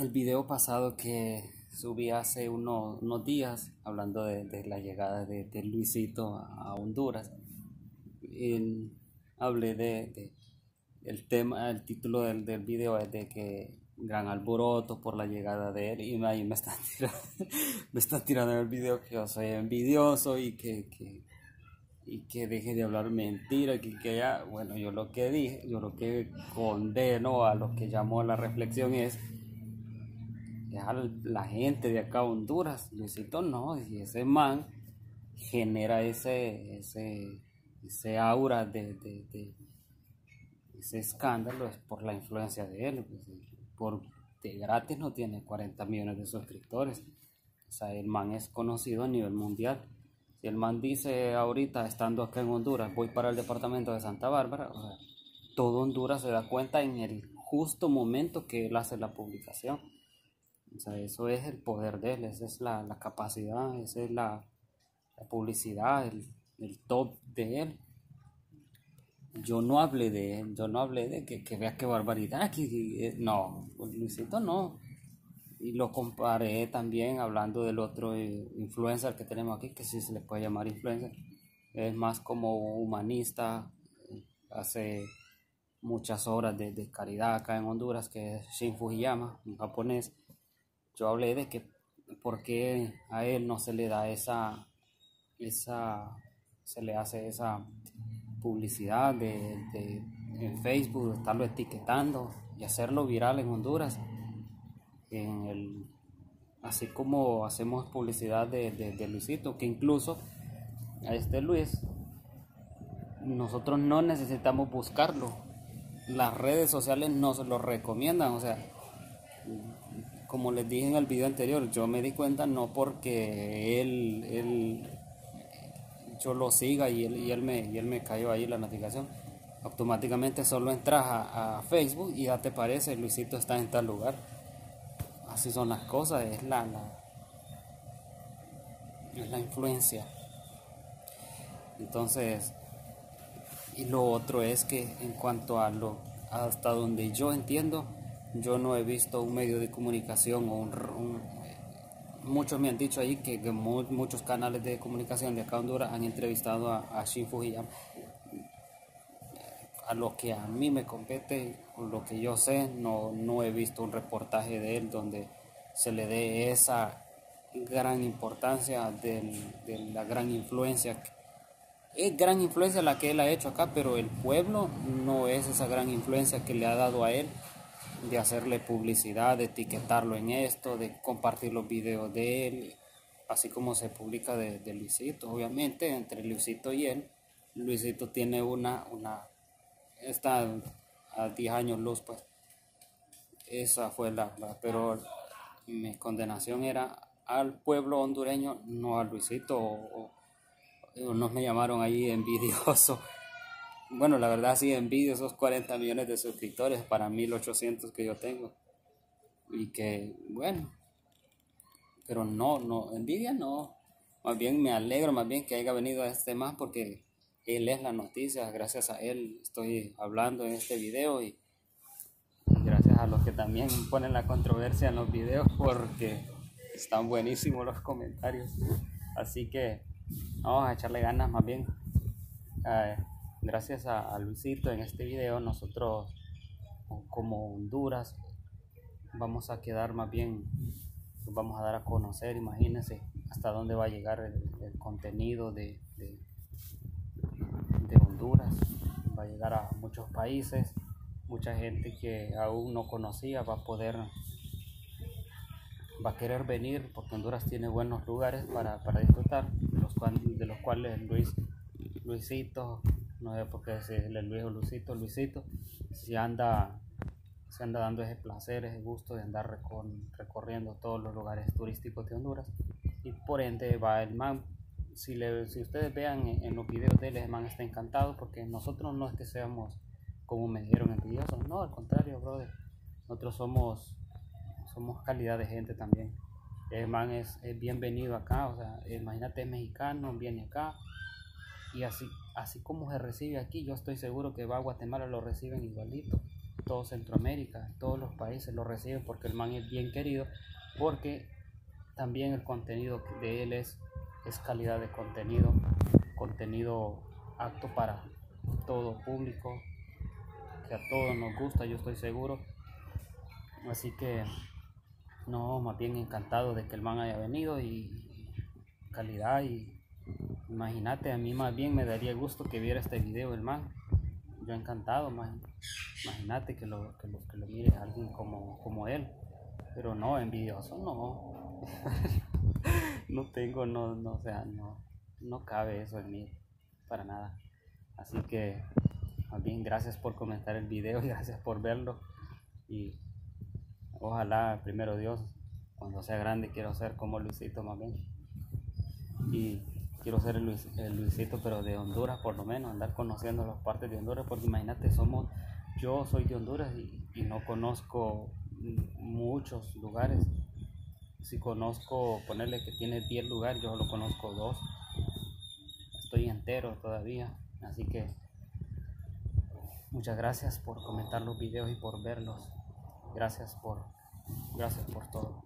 el video pasado que subí hace unos, días hablando de, la llegada de, Luisito a Honduras, hablé de, el tema, el título del, del video es de que gran alboroto por la llegada de él y ahí me están tirando, me están tirando en el video que yo soy envidioso y que, y que deje de hablar mentira, que, que ya, bueno, yo lo que dije, yo lo que condeno a lo que llamó a la reflexión es la gente de acá Honduras, Luisito no, y ese man genera ese, ese, ese aura de, de, ese escándalo es por la influencia de él, pues, por de gratis no tiene 40 millones de suscriptores, o sea, el man es conocido a nivel mundial, si el man dice ahorita, estando acá en Honduras, voy para el departamento de Santa Bárbara, todo Honduras se da cuenta en el justo momento que él hace la publicación. O sea, eso es el poder de él, esa es la, la capacidad, esa es la, publicidad, el, el, top de él. Yo no hablé de él, yo no hablé de que, que vea qué barbaridad, que, no, pues Luisito no. Y lo comparé también hablando del otro eh, influencer que tenemos aquí, que sí se le puede llamar influencer. Es más como humanista, hace muchas obras de, de caridad acá en Honduras, que es Shin Fujiyama, un japonés yo hablé de que por qué a él no se le da esa, esa, se le hace esa publicidad de, en Facebook, estarlo etiquetando y hacerlo viral en Honduras. En el, así como hacemos publicidad de, de, Luisito, que incluso a este Luis, nosotros no necesitamos buscarlo. Las redes sociales nos lo recomiendan, o sea, como les dije en el video anterior, yo me di cuenta no porque él, él yo lo siga y él, y él, me, y él me cayó ahí la notificación. Automáticamente solo entras a, Facebook y ya te parece, Luisito está en tal lugar. Así son las cosas, es la, la, es la influencia. Entonces, y lo otro es que en cuanto a lo, hasta donde yo entiendo, yo no he visto un medio de comunicación o un, muchos me han dicho ahí que, muchos canales de comunicación de acá Honduras han entrevistado a, a Shin Fujiyama a lo que a mí me compete lo que yo sé no, no he visto un reportaje de él donde se le dé esa gran importancia de la gran influencia es gran influencia la que él ha hecho acá pero el pueblo no es esa gran influencia que le ha dado a él de hacerle publicidad, de etiquetarlo en esto, de compartir los videos de él, así como se publica de, Luisito. Obviamente, entre Luisito y él, Luisito tiene una, una, está a 10 años luz, pues. Esa fue la, pero mi condenación era al pueblo hondureño, no a Luisito, o, o, me llamaron ahí envidioso bueno, la verdad sí envidio esos 40 millones de suscriptores para 1800 que yo tengo. Y que, bueno, pero no, no, envidia no. Más bien me alegro, más bien que haya venido a este más porque él es la noticia. Gracias a él estoy hablando en este video y gracias a los que también ponen la controversia en los videos porque están buenísimos los comentarios. Así que vamos a echarle ganas más bien gracias a, Luisito en este video nosotros como Honduras vamos a quedar más bien vamos a dar a conocer imagínense hasta dónde va a llegar el, contenido de, de, Honduras. Va a llegar a muchos países mucha gente que aún no conocía va a poder va a querer venir porque Honduras tiene buenos lugares para, para disfrutar de los, de los cuales Luis Luisito no sé por qué decirle Luis o Luisito, Luisito, si anda, se anda dando ese placer, ese gusto de andar recorriendo todos los lugares turísticos de Honduras. Y por ende va el man, si, le, si ustedes vean en, los videos de él, el man está encantado porque nosotros no es que seamos, como me dijeron, envidiosos, no, al contrario, brother, nosotros somos, somos calidad de gente también. El man es, es bienvenido acá, o sea, imagínate, es mexicano, viene acá, y así, así como se recibe aquí, yo estoy seguro que va a Guatemala lo reciben igualito. todo Centroamérica, todos los países lo reciben porque el man es bien querido, porque también el contenido de él es, es calidad de contenido, contenido apto para todo público, que a todos nos gusta, yo estoy seguro. Así que, no, más bien encantado de que el man haya venido y calidad y imagínate, a mí más bien me daría gusto que viera este video el man. Yo encantado, imagínate que lo, que lo, que lo mire alguien como, como él. Pero no, envidioso no. no tengo, no, no, o sea, no, no cabe eso en mí, para nada. Así que, más bien, gracias por comentar el video y gracias por verlo. Y ojalá, primero Dios, cuando sea grande, quiero ser como Luisito, más bien. Y quiero ser el, Luisito, pero de Honduras, por lo menos, andar conociendo las partes de Honduras, porque imagínate, somos, yo soy de Honduras y, no conozco muchos lugares. Si conozco, ponerle que tiene 10 lugares, yo solo conozco dos. Estoy entero todavía. Así que muchas gracias por comentar los videos y por verlos. Gracias por, gracias por todo.